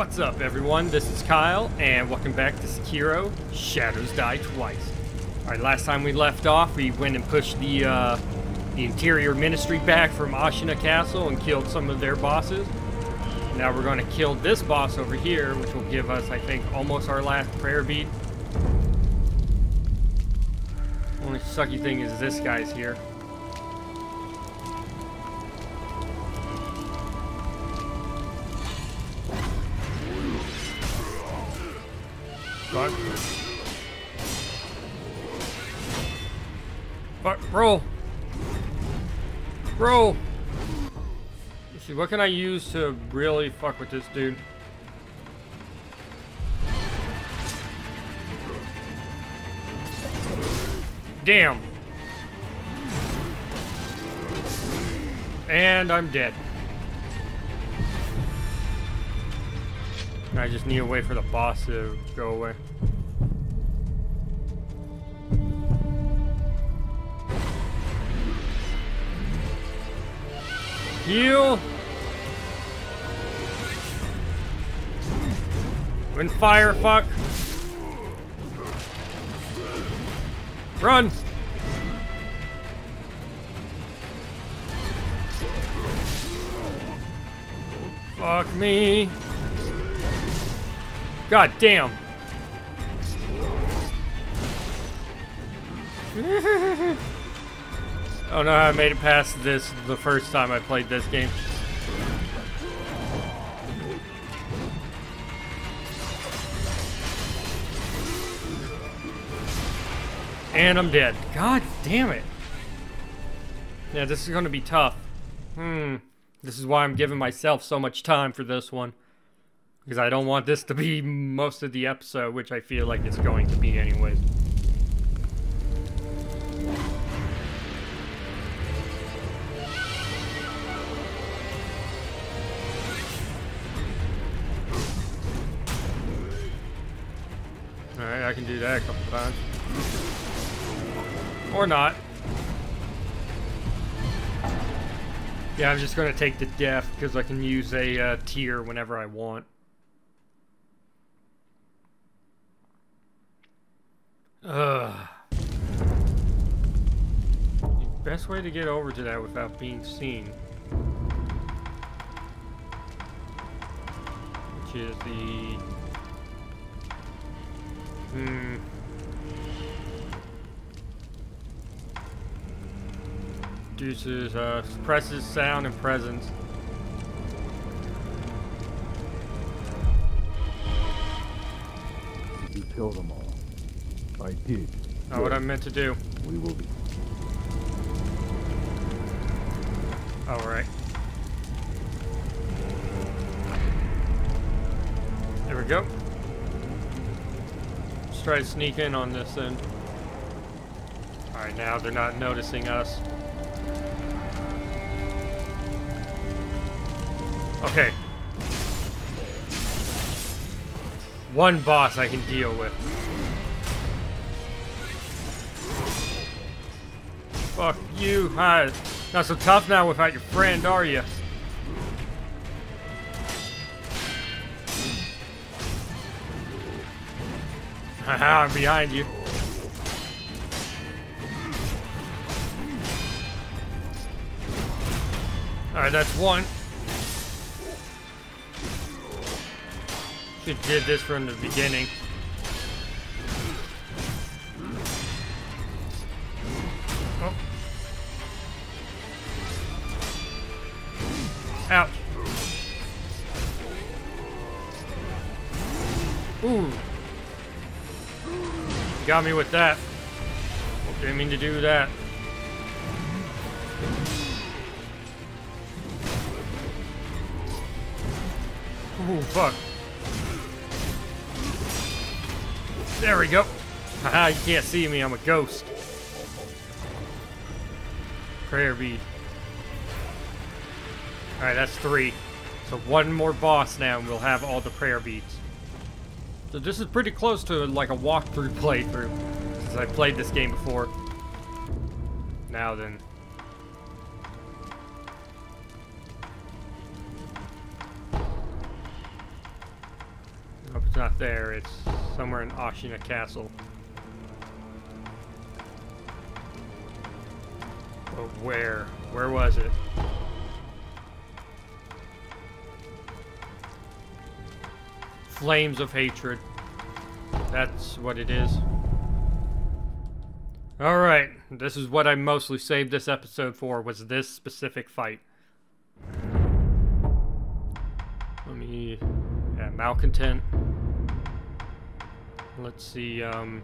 What's up, everyone? This is Kyle, and welcome back to Sekiro Shadows Die Twice. Alright, last time we left off, we went and pushed the, uh, the Interior Ministry back from Ashina Castle and killed some of their bosses. Now we're going to kill this boss over here, which will give us, I think, almost our last prayer bead. Only sucky thing is this guy's here. Roll. Roll. Let's see, what can I use to really fuck with this dude? Damn. And I'm dead. I just need a way for the boss to go away. Heal! When fire, fuck! Run! Fuck me! God damn. oh no, I made it past this the first time I played this game. And I'm dead. God damn it. Yeah, this is going to be tough. Hmm. This is why I'm giving myself so much time for this one. Because I don't want this to be most of the episode, which I feel like it's going to be anyways. Can do that a couple times. Or not. Yeah, I'm just going to take the death because I can use a uh, tear whenever I want. Ugh. The best way to get over to that without being seen. Which is the... Hmm... Uh, suppresses sound and presence. You kill them all. I did. Not what I meant to do. We will be. Alright. There we go. Try to sneak in on this end. Alright, now they're not noticing us. Okay. One boss I can deal with. Fuck you. Hi. Not so tough now without your friend, are you? Haha, I'm behind you. Alright, that's one. Should did this from the beginning. Oh. Ooh. Got me with that. Didn't mean to do that. Ooh, fuck. There we go. Haha, you can't see me, I'm a ghost. Prayer bead. Alright, that's three. So one more boss now and we'll have all the prayer beads. So this is pretty close to like a walkthrough playthrough. Since I played this game before. Now then. Hope it's not there. It's somewhere in Ashina Castle. But where? Where was it? Flames of hatred. That's what it is. Alright, this is what I mostly saved this episode for, was this specific fight. Let me... Yeah, Malcontent. Let's see, um...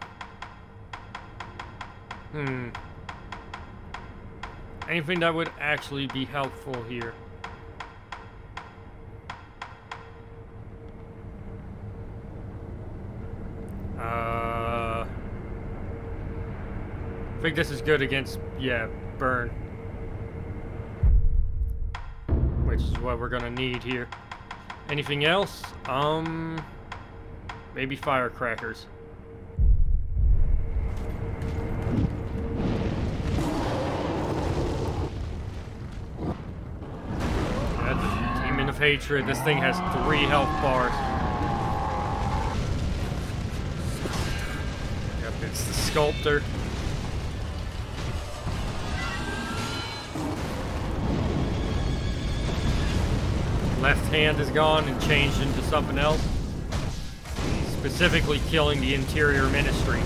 Hmm. Anything that would actually be helpful here. Uh... I think this is good against, yeah, burn. Which is what we're gonna need here. Anything else? Um... Maybe firecrackers. Demon of Hatred. This thing has three health bars. Yep, it's the Sculptor. Left hand is gone and changed into something else. Specifically killing the Interior Ministry.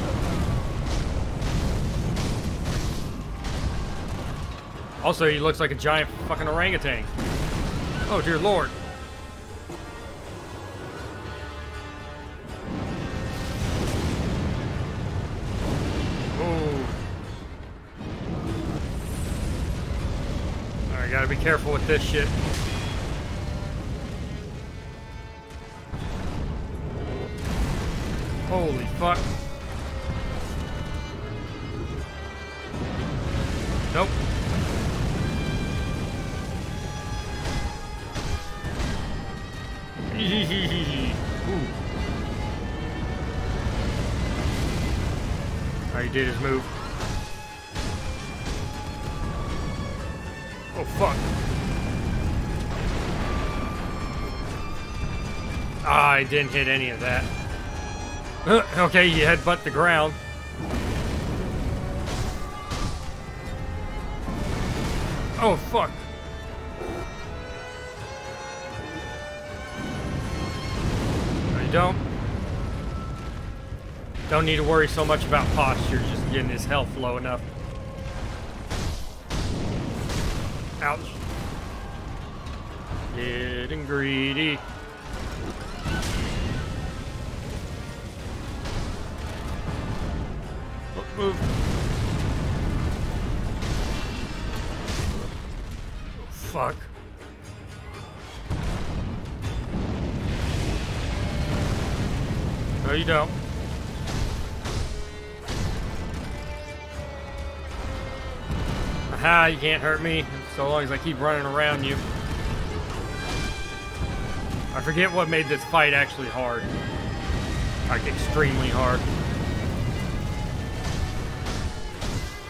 Also, he looks like a giant fucking orangutan. Oh, dear lord. Alright, gotta be careful with this shit. Holy fuck. Nope. Ooh. Oh, he did his move. Oh, fuck. Ah, I didn't hit any of that. Uh, okay, you headbutt the ground. Oh, fuck. No, you don't. Don't need to worry so much about posture, just getting his health low enough. Ouch. Getting greedy. Move. Fuck. No, you don't. Aha, you can't hurt me so long as I keep running around you. I forget what made this fight actually hard. Like, extremely hard.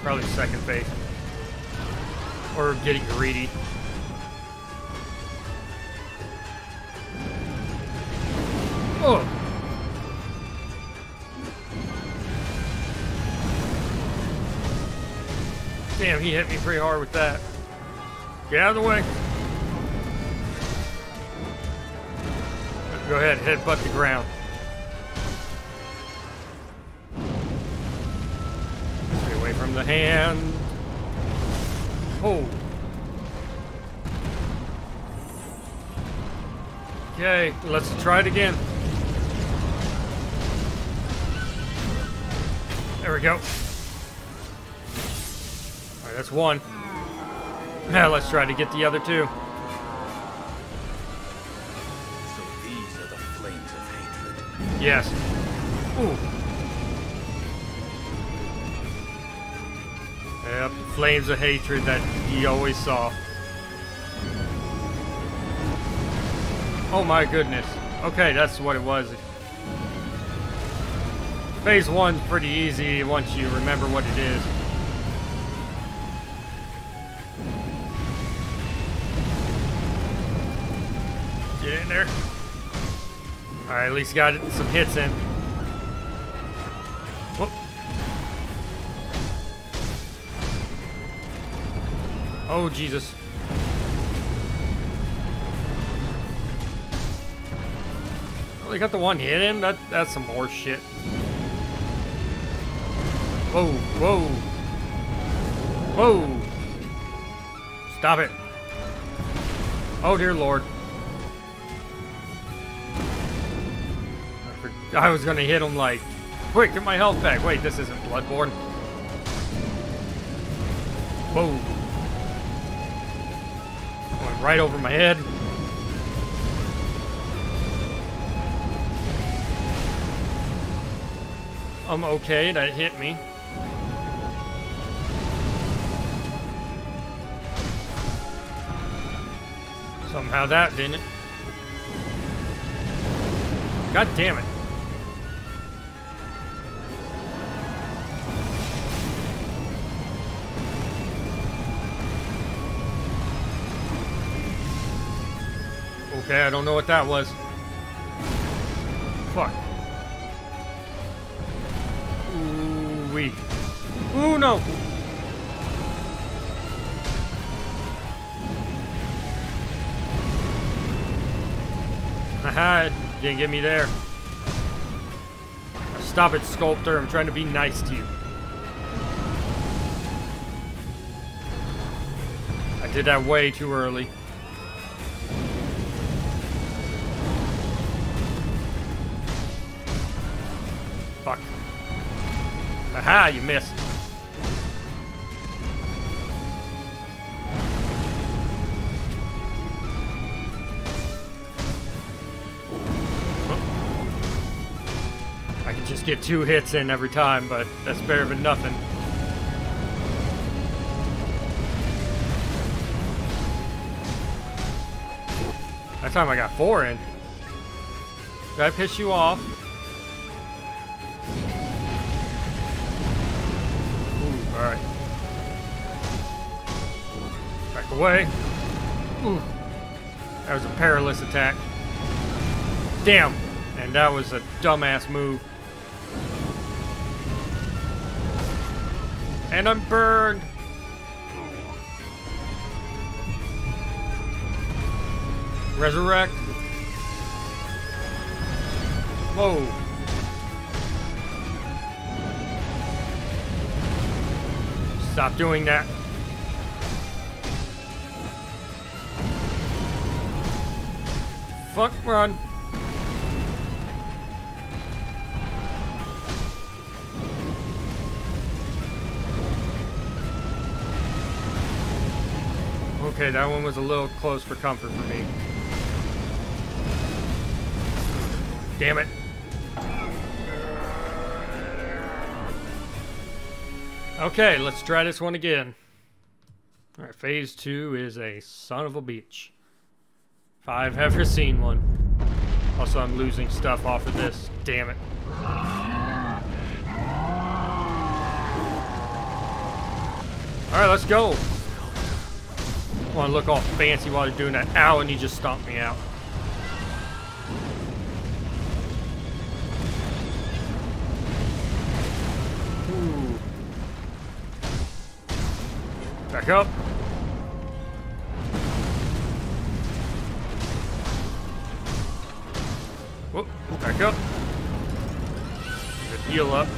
Probably second phase. Or getting greedy. Oh! Damn, he hit me pretty hard with that. Get out of the way. Go ahead, headbutt the ground. From the hand. Oh. Okay, let's try it again. There we go. Alright, that's one. Now let's try to get the other two. So these are the flames of hatred. Yes. Ooh. Flames of hatred that he always saw. Oh my goodness. Okay, that's what it was. Phase one's pretty easy once you remember what it is. Get in there. Alright, at least got some hits in. Oh, Jesus. Well, they got the one hit in? That, that's some horse shit. Whoa, whoa. Whoa. Stop it. Oh, dear Lord. I was gonna hit him like, quick, get my health back. Wait, this isn't Bloodborne. Whoa. Right over my head. I'm okay, that hit me. Somehow that didn't. God damn it. Okay, I don't know what that was. Fuck. Ooh, wee. Ooh, no! Haha, didn't get me there. Stop it, Sculptor. I'm trying to be nice to you. I did that way too early. Aha, you missed. I can just get two hits in every time, but that's better than nothing. That time I got four in. Did I piss you off? Alright. Back away. Ooh. That was a perilous attack. Damn. And that was a dumbass move. And I'm burned. Resurrect. Whoa. Stop doing that. Fuck, run. Okay, that one was a little close for comfort for me. Damn it. Okay, let's try this one again. Alright, phase two is a son of a beach. If I've ever seen one. Also, I'm losing stuff off of this. Damn it. Alright, let's go. Want to look all fancy while you're doing that. Ow, and he just stomped me out. Back up. Whoop, back up. Good heal up.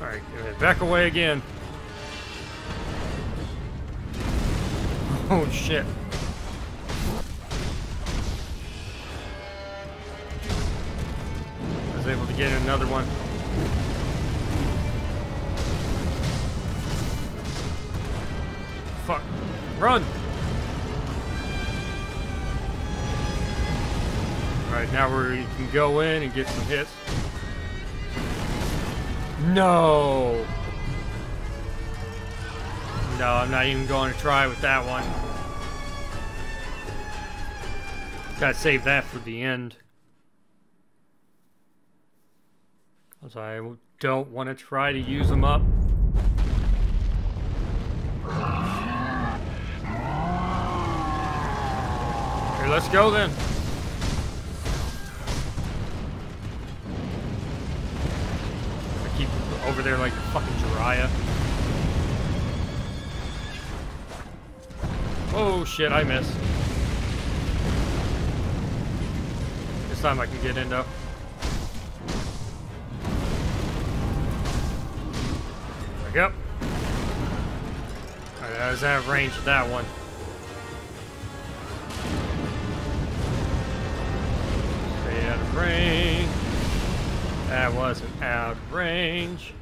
Alright, back away again. Oh shit. I was able to get another one. Run! Alright, now we can go in and get some hits. No! No, I'm not even going to try with that one. Gotta save that for the end. Because I don't want to try to use them up. Let's go then. I keep over there like fucking Jiraiya. Oh shit, I missed. This time I can get in though. Go. Alright, I was out of range of that one. Range. That wasn't out of range.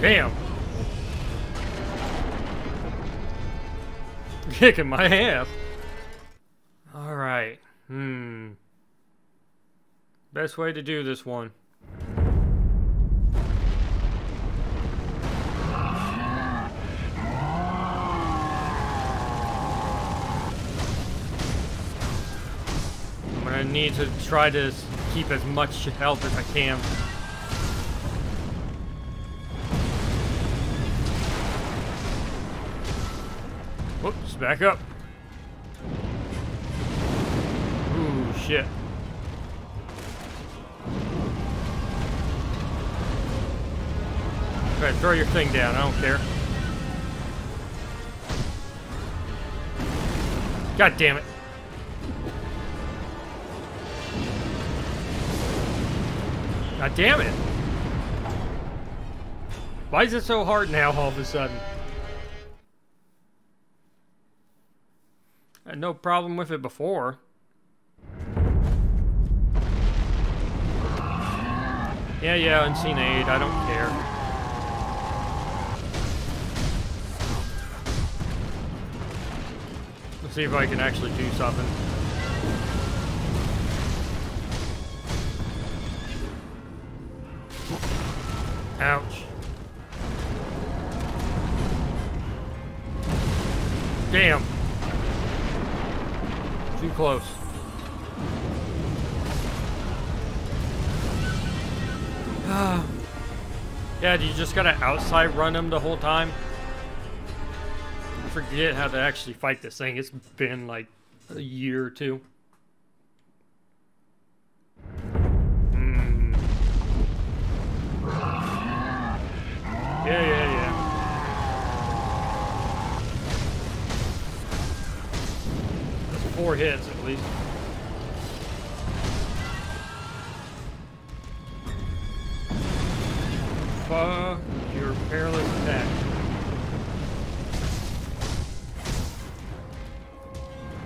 Damn. Kicking my ass. Alright. Hmm. Best way to do this one. Need to try to keep as much health as I can. Whoops, back up. Ooh, shit. Ahead, throw your thing down, I don't care. God damn it. God damn it. Why is it so hard now all of a sudden? I had no problem with it before. Yeah, yeah, unseen aid, I don't care. Let's see if I can actually do something. Ouch. Damn. Too close. yeah, do you just gotta outside run him the whole time? I forget how to actually fight this thing. It's been like a year or two.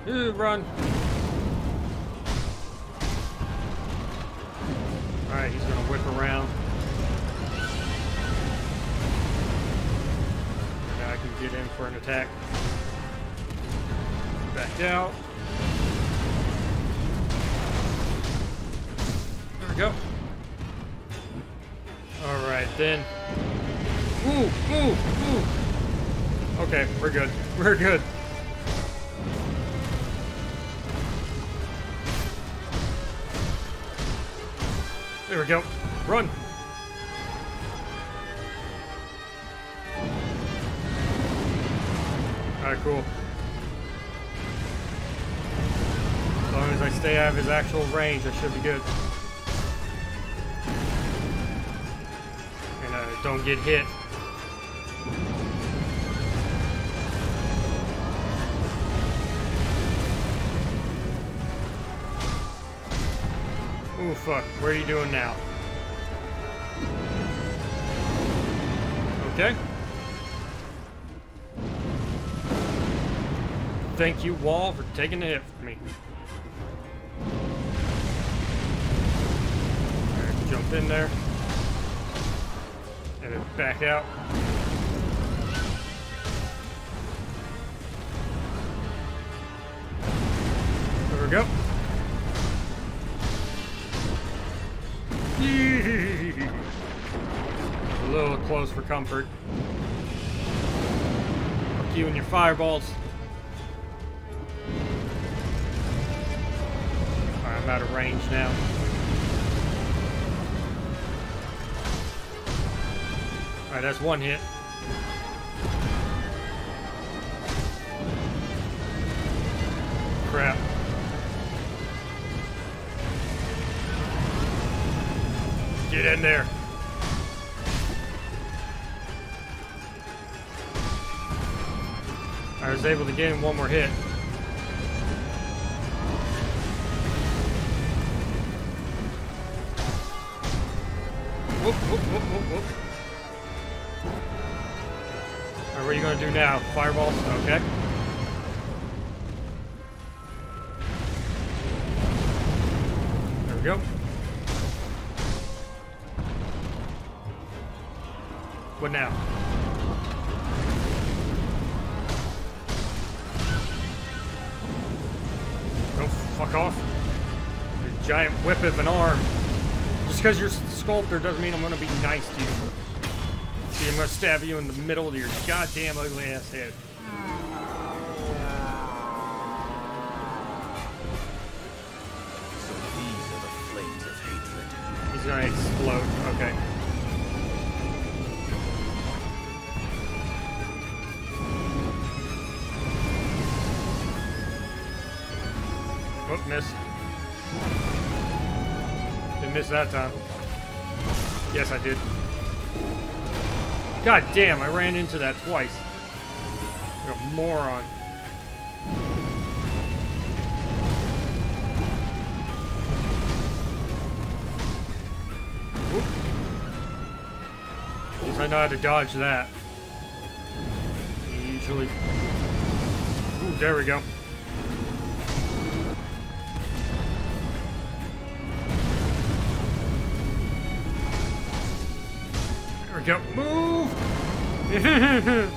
Ooh, run. Alright, he's gonna whip around. Now I can get in for an attack. Back out. There we go. Alright then. Ooh, ooh, ooh. Okay, we're good. We're good. There we go. Run. Alright, cool. As long as I stay out of his actual range, I should be good. And uh, don't get hit. Fuck. What are you doing now? Okay. Thank you, Wall, for taking the hit for me. Alright, jump in there. And then back out. There we go. A little close for comfort. Fuck you and your fireballs. I'm out of range now. Alright, that's one hit. crap. Get in there. I was able to get in one more hit. Whoop, whoop, whoop, whoop, whoop. Alright, what are you gonna do now? Fireballs? Okay. There we go. What now? Oh, fuck off. A giant whip of an arm. Just because you're a sculptor doesn't mean I'm gonna be nice to you. See, I'm gonna stab you in the middle of your goddamn ugly ass head. So these are the flames of hatred. He's gonna explode. Okay. Oh, miss. Didn't miss that time. Yes, I did. God damn, I ran into that twice. Like a moron. Least I know how to dodge that. Usually. Ooh, there we go. Go. Move!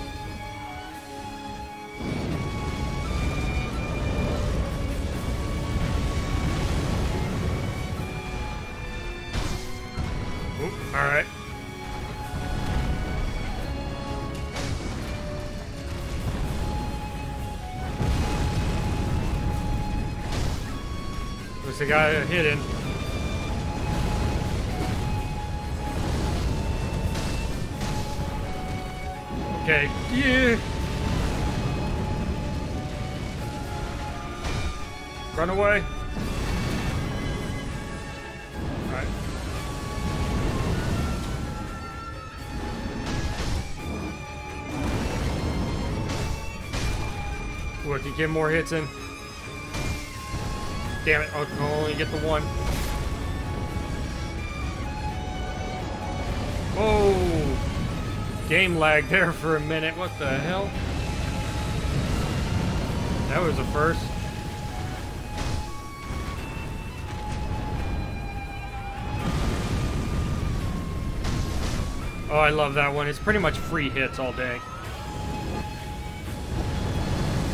Oop, all right. There's the guy hidden. Yeah. Run away. All right. Ooh, I can get more hits in. Damn it, oh, I can only get the one. Oh! Game lag there for a minute. What the hell? That was a first. Oh, I love that one. It's pretty much free hits all day.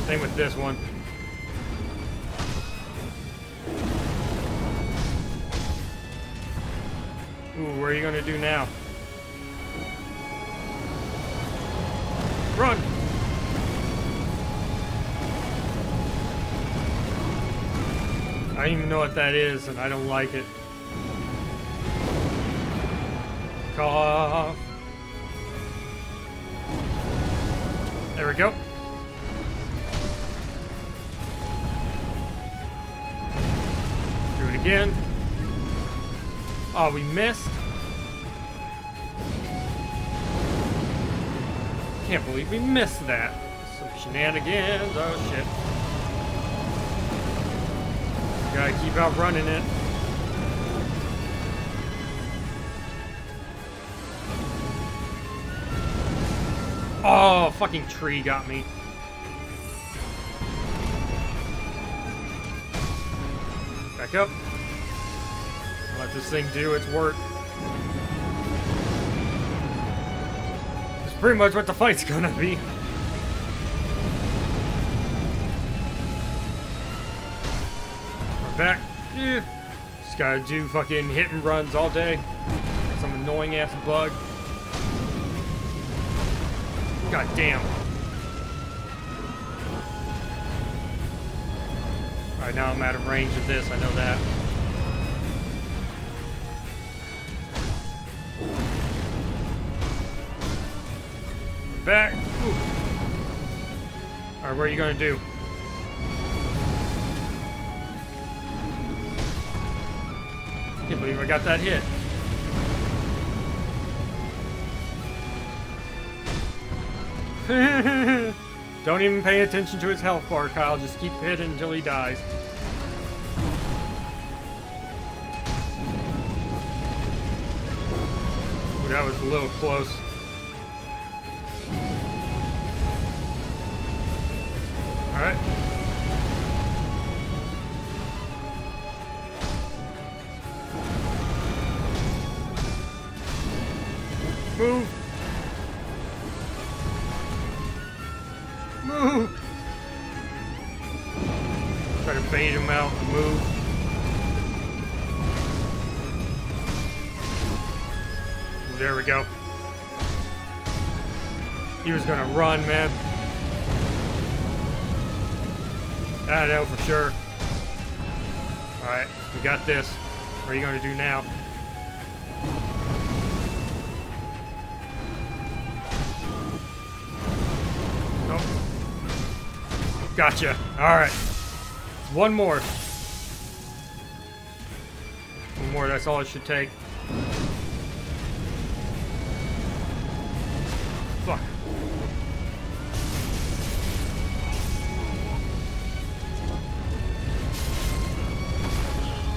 Same with this one. Ooh, what are you gonna do now? Run! I don't even know what that is, and I don't like it. Cough. There we go. Do it again. Oh, we missed. Can't believe we missed that. Some shenanigans. Oh shit. Gotta keep outrunning it. Oh, fucking tree got me. Back up. Let this thing do its work. Pretty much what the fight's gonna be. We're back. Just gotta do fucking hit and runs all day. Some annoying ass bug. God damn. Alright, now I'm out of range of this, I know that. Alright, what are you gonna do? Can't believe I got that hit. Don't even pay attention to his health bar, Kyle. Just keep hitting until he dies. Ooh, that was a little close. For sure. Alright, we got this. What are you gonna do now? Nope. Gotcha. Alright. One more. One more, that's all it should take.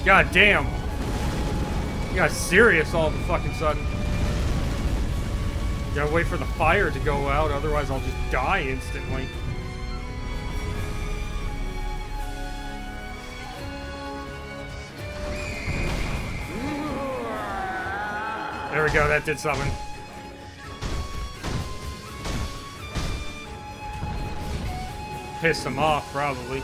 God damn. You got serious all of a fucking sudden. You Gotta wait for the fire to go out, otherwise I'll just die instantly. There we go, that did something. Piss him off, probably.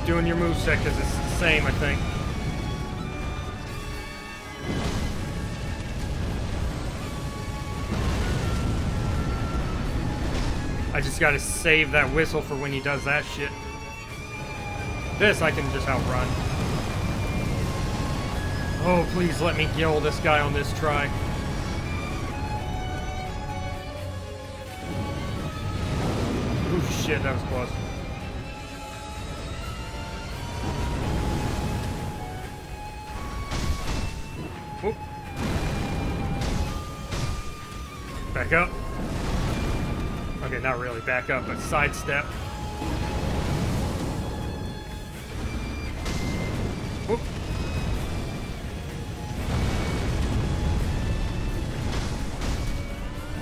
Keep doing your moveset because it's the same, I think. I just gotta save that whistle for when he does that shit. This I can just outrun. Oh, please let me kill this guy on this try. Oh shit, that was close. Back up. Okay, not really back up, but sidestep. Oop.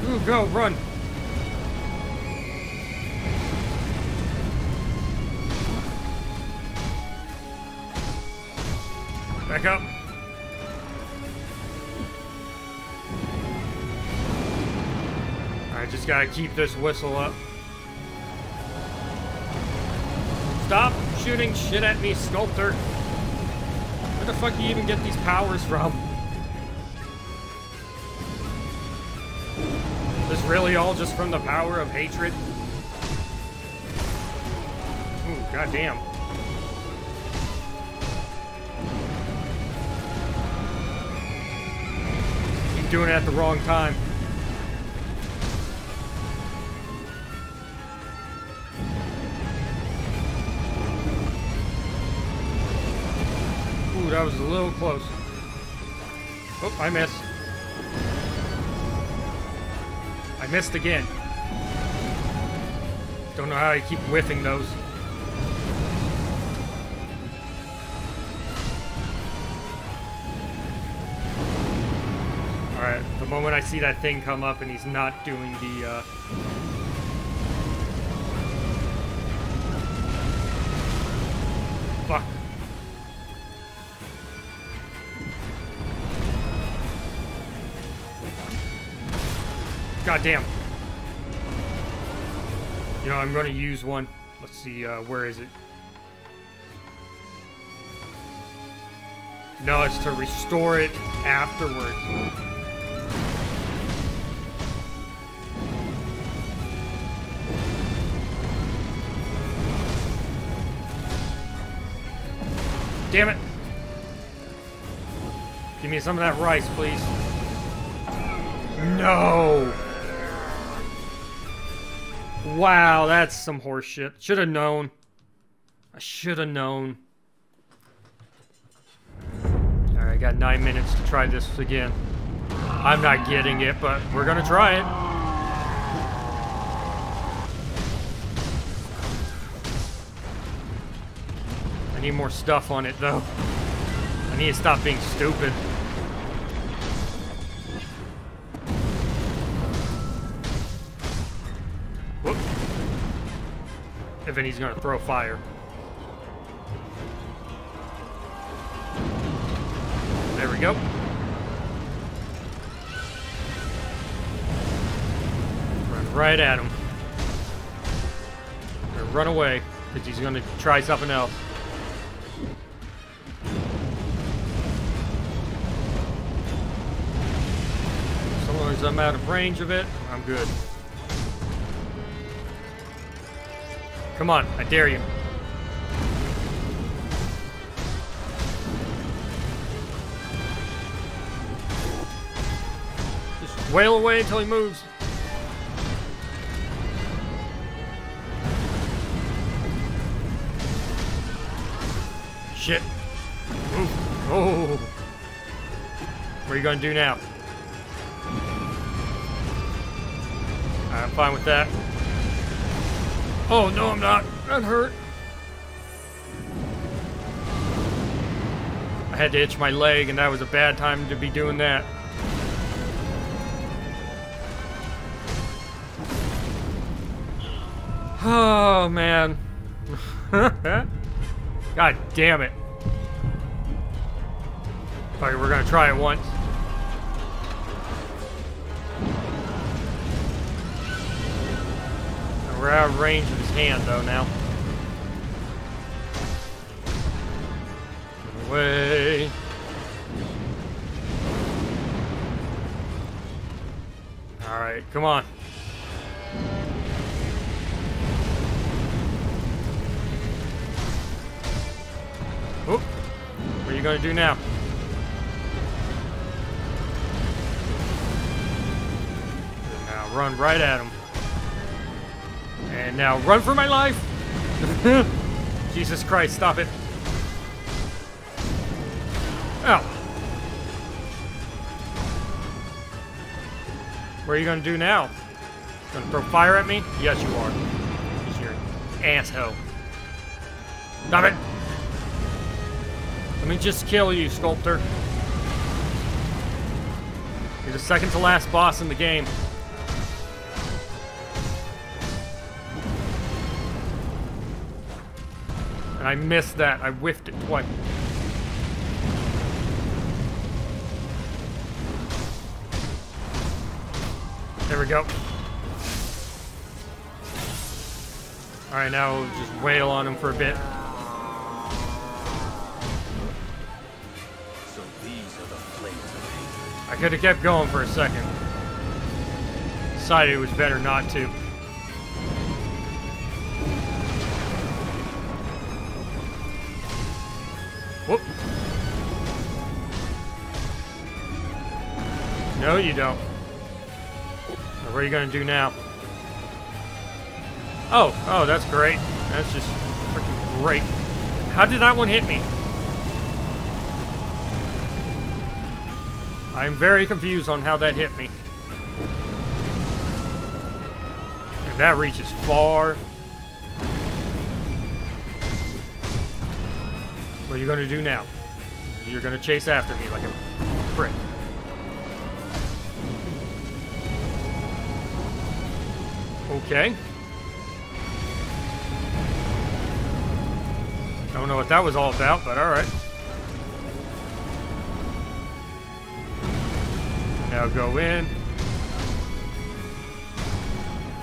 Ooh, go, run. Gotta keep this whistle up. Stop shooting shit at me, sculptor. Where the fuck do you even get these powers from? This really all just from the power of hatred? Ooh, goddamn. Keep doing it at the wrong time. Ooh, that was a little close. Oh, I missed. I missed again. Don't know how I keep whiffing those. Alright, the moment I see that thing come up and he's not doing the, uh... God damn. You know, I'm going to use one. Let's see, uh, where is it? No, it's to restore it afterwards. Damn it! Give me some of that rice, please. No! Wow, that's some horseshit. Should have known. I should have known. Alright, I got nine minutes to try this again. I'm not getting it, but we're gonna try it. I need more stuff on it, though. I need to stop being stupid. And he's gonna throw fire. There we go. Run right at him. Or run away, because he's gonna try something else. So long as I'm out of range of it, I'm good. Come on, I dare you. Just wail away until he moves. Shit. Move. Oh. What are you gonna do now? I'm fine with that. Oh, no, I'm not. That hurt. I had to itch my leg, and that was a bad time to be doing that. Oh, man. God damn it. Okay, we're gonna try it once. We're out of range of his hand, though, now. Get Away. Alright, come on. Oop. What are you gonna do now? Now run right at him. And now run for my life! Jesus Christ, stop it. Ow. What are you gonna do now? Gonna throw fire at me? Yes, you are. Because you're an asshole. Stop it! Let me just kill you, Sculptor. You're the second to last boss in the game. And I missed that. I whiffed it twice. There we go. Alright, now we'll just wail on him for a bit. So these are the flames of. I could have kept going for a second. Decided it was better not to. No, you don't. What are you gonna do now? Oh, oh, that's great. That's just freaking great. How did that one hit me? I'm very confused on how that hit me. And that reaches far. What are you gonna do now? You're gonna chase after me like a Okay. I don't know what that was all about, but alright. Now go in.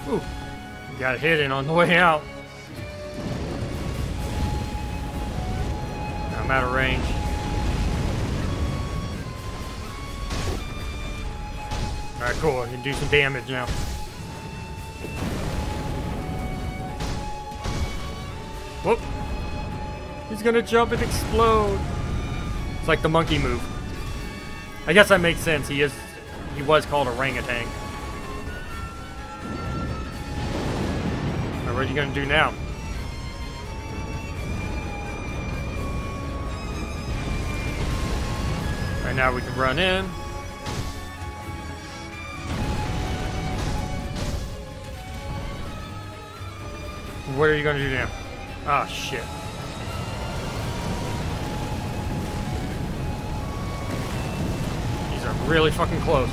Ooh. Got hit in on the way out. I'm out of range. Alright, cool. I can do some damage now. He's gonna jump and explode. It's like the monkey move. I guess that makes sense. He is, he was called orangutan. What are you gonna do now? Right now we can run in. What are you gonna do now? Ah, oh, shit. Really fucking close.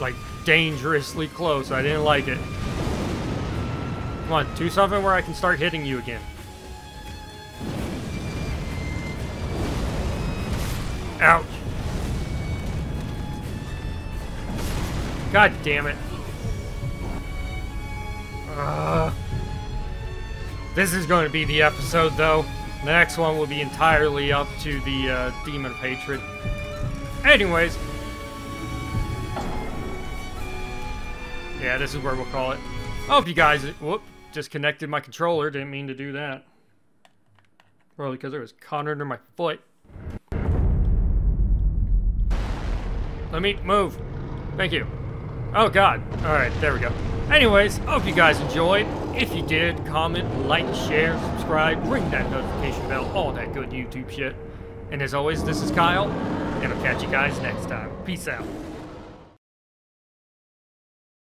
Like, dangerously close. I didn't like it. Come on, do something where I can start hitting you again. Ouch. God damn it. Ugh. This is going to be the episode, though. The next one will be entirely up to the uh, Demon of Hatred. Anyways. Yeah, this is where we'll call it. Oh, I hope you guys... Whoop. Disconnected my controller. Didn't mean to do that. Probably because there was caught under my foot. Let me move. Thank you. Oh, God. Alright, there we go. Anyways, hope you guys enjoyed. If you did, comment, like, share, subscribe, ring that notification bell, all that good YouTube shit. And as always, this is Kyle, and I'll catch you guys next time. Peace out.